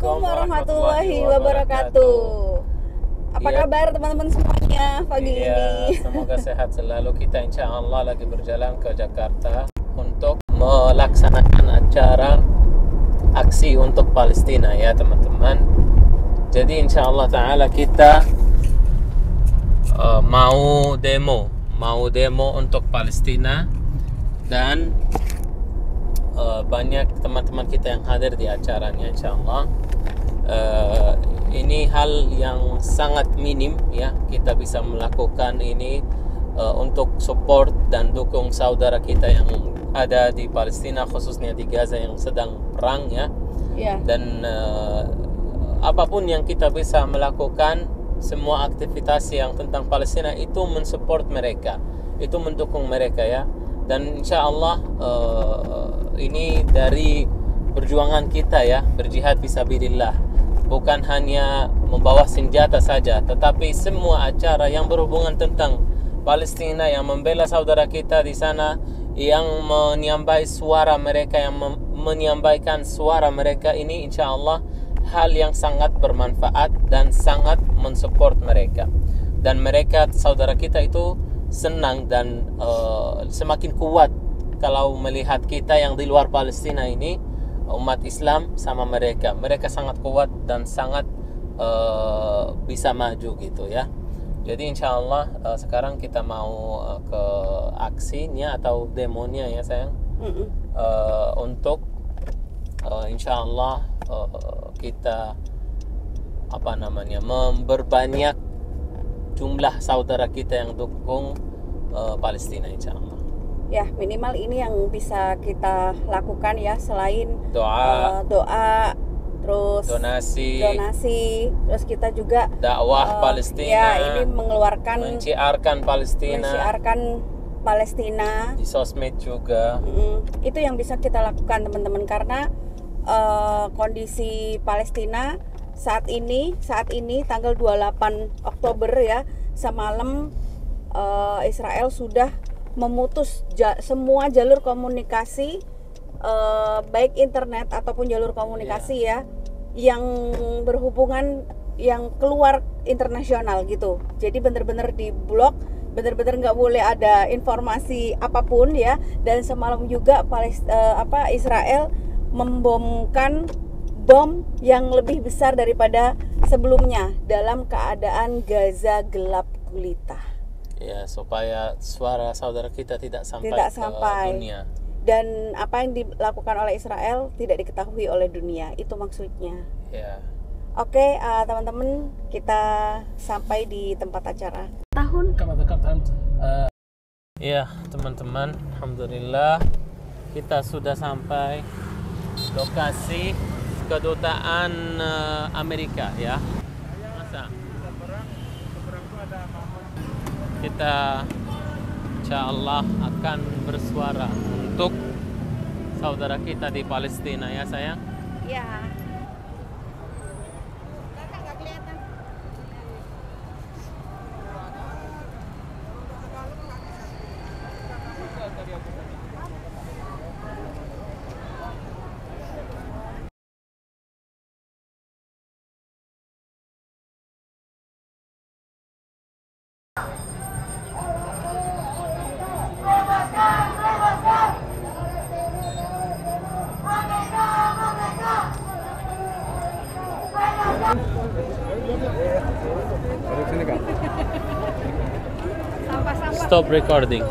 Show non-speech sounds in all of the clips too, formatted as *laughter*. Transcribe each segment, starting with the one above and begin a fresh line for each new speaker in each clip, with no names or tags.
Assalamualaikum warahmatullahi wabarakatuh. Apa
Iya.
kabar teman-teman semuanya pagi
Iya,
ini? *laughs*
semoga sehat selalu. Kita insya Allah lagi berjalan ke Jakarta untuk melaksanakan acara aksi untuk Palestina ya teman-teman. Jadi insya Allah Taala kita eh, mau demo, mau demo untuk Palestina dan eh, banyak teman-teman kita yang hadir di acaranya insya Allah. Eh, ini hal yang sangat minim ya. Kita bisa melakukan ini eh, untuk support dan dukung saudara kita yang ada di Palestina khususnya di Gaza yang sedang perang ya.
Ya,
dan eh, apa pun yang kita bisa melakukan semua aktivitas yang tentang Palestina itu mensupport mereka itu mendukung mereka ya. Dan insya Allah eh, ini dari perjuangan kita ya berjihad fisabilillah bukan hanya membawa senjata saja tetapi semua acara yang berhubungan tentang Palestina yang membela saudara kita di sana yang menyambai suara mereka yang menyampaikan suara mereka ini insya Allah hal yang sangat bermanfaat dan sangat mensupport mereka. Dan mereka saudara kita itu senang dan eh, semakin kuat kalau melihat kita yang di luar Palestina ini umat Islam sama mereka. Mereka sangat kuat dan sangat eh, bisa maju gitu ya. Jadi insya Allah eh, sekarang kita mau eh, ke aksinya atau demonya ya sayang. Eh, untuk eh, insya Allah eh, kita apa namanya memperbanyak jumlah saudara kita yang dukung eh, Palestina insya Allah
ya minimal ini yang bisa kita lakukan ya selain
doa.
eh, doa, terus
donasi.
donasi, terus kita juga
dakwah
eh,
Palestina.
Ya, ini mengeluarkan
menciarkan Palestina.
Mensiarkan Palestina.
di sosmed juga.
Mm, itu yang bisa kita lakukan teman-teman karena eh, kondisi Palestina saat ini saat ini tanggal 28 Oktober ya semalam eh, Israel sudah memutus ja- semua jalur komunikasi eh, baik internet ataupun jalur komunikasi ya yang berhubungan yang keluar internasional gitu. Jadi bener-bener di blok bener-bener nggak boleh ada informasi apa pun ya. Dan semalam juga Palis, eh, apa Israel membomkan bom yang lebih besar daripada sebelumnya dalam keadaan Gaza gelap gulita
ya supaya suara saudara kita tidak sampai
Tidak
ke
sampai.
dunia.
Dan apa yang dilakukan oleh Israel tidak diketahui oleh dunia. Itu maksudnya.
Ya.
Oke eh, teman-teman kita sampai di tempat acara. Tahun.
Iya teman-teman, alhamdulillah kita sudah sampai lokasi kedutaan eh, Amerika ya. Kita insya Allah akan bersuara untuk saudara kita di Palestina ya sayang.
ya
Stop recording.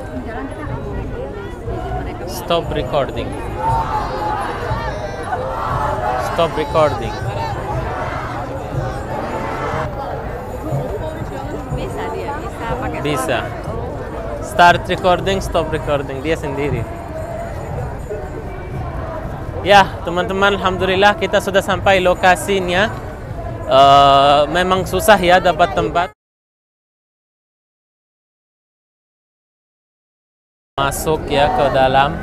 Stop recording. Stop recording.
bisa dia bisa pakai
Bisa. Start recording, stop recording. Dia sendiri. Ya, teman-teman, alhamdulillah kita sudah sampai lokasinya. Eh, memang susah ya dapat tempat. Masuk ya ke dalam.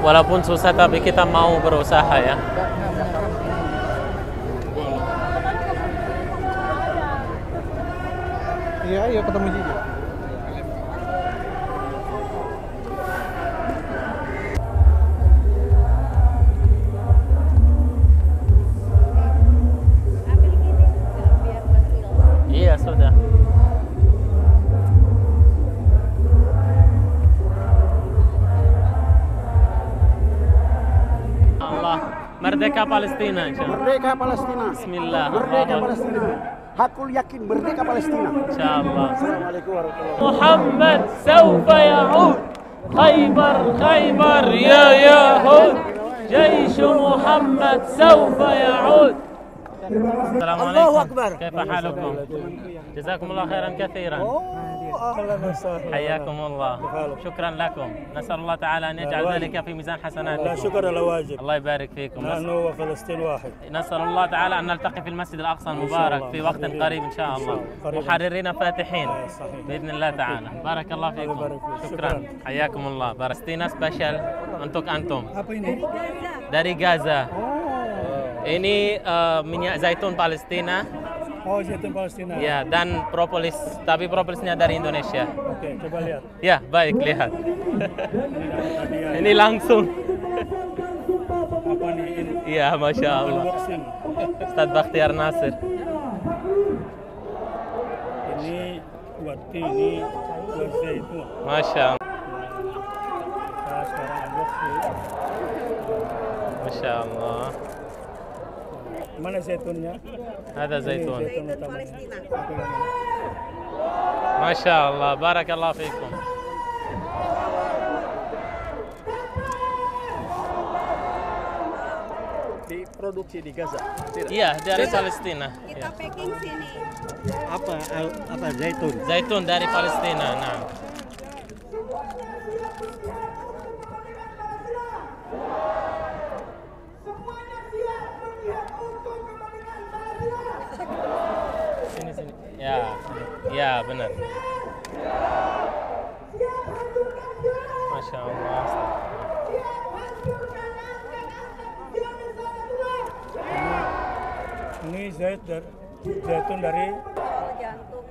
Walaupun susah tapi kita mau berusaha ya.
Iya, iya ketemu Gigi.
Merdeka Palestina insyaallah.
Merdeka Palestina.
Bismillah.
Merdeka Palestina. Hakul yakin merdeka Palestina.
insyaallah.
Assalamualaikum warahmatullahi
محمد سوف يعود خيبر خيبر يا يهود جيش محمد سوف يعود السلام عليكم
الله أكبر.
كيف حالكم جزاكم الله خيرا كثيرا
أهلا وسهلا.
حياكم الله. شكرا لكم. نسأل الله تعالى أن يجعل ذلك في ميزان
لا
حسناتكم
شكر على واجب.
الله يبارك فيكم.
نحن وفلسطين واحد.
نسأل الله تعالى أن نلتقي في المسجد الأقصى المبارك في وقت قريب إن شاء الله. محررين فاتحين.
صحيح.
بإذن الله تعالى. بارك الله فيكم.
يبارك فيك.
شكرا. حياكم الله. Palestina untuk antum
apa ini
dari Gaza ini eh, minyak zaitun Palestina
oh zaitun Palestina.
Ya dan propolis tapi propolisnya dari Indonesia.
Oke coba lihat.
Ya baik lihat. *laughs* Ini langsung.
Apa nih ini?
Iya Masya Allah.
Unboxing.
Ustadz Bakhtiar Nasir.
Ini buat tea, ini buat zaitun
Masya Allah.
Kita sekarang unboxing
Masya Allah.
Mana zaitunnya
ada
Ini
zaitun
zaitun utamanya.
Masya Allah Barakallah fikum
Diproduksi di Gaza.
Iya dari Palestina
Kita
Ya.
packing sini.
Apa apa zaitun?
Zaitun dari Palestina nah ya benar Masya Allah
ini zait dari zaitun dari
Jantung.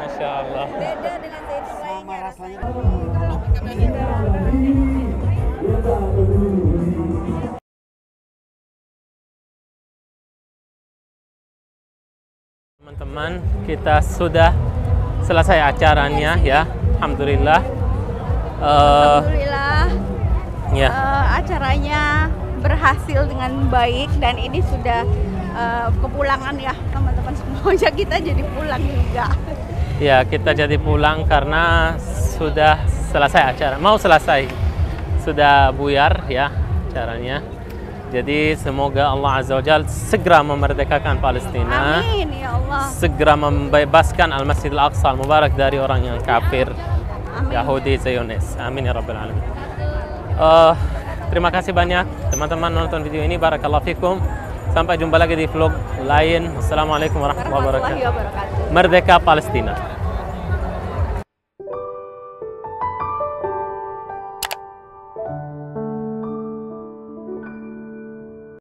Masya Allah
Beda dengan zaitun lainnya rasanya.
Teman-teman, kita sudah selesai acaranya ya. Alhamdulillah. Eh,
Alhamdulillah
ya,
eh, acaranya berhasil dengan baik dan ini sudah eh, kepulangan ya teman-teman semuanya *laughs* kita jadi pulang juga.
ya kita jadi pulang karena sudah selesai acara. Mau selesai, sudah buyar ya acaranya. Jadi semoga Allah Azza wa Jal segera memerdekakan Palestina.
Amin ya Allah.
Segera membebaskan Al-Masjidil Aqsa Al-Mubarak dari orang yang kafir.
Amin.
Yahudi Zionis. Amin ya rabbal alamin. Eh, terima kasih banyak teman-teman nonton video ini. Barakallahu fikum. Sampai jumpa lagi di vlog lain. Assalamualaikum warahmatullahi wabarakatuh.
Warahmatullahi wabarakatuh.
Merdeka Palestina.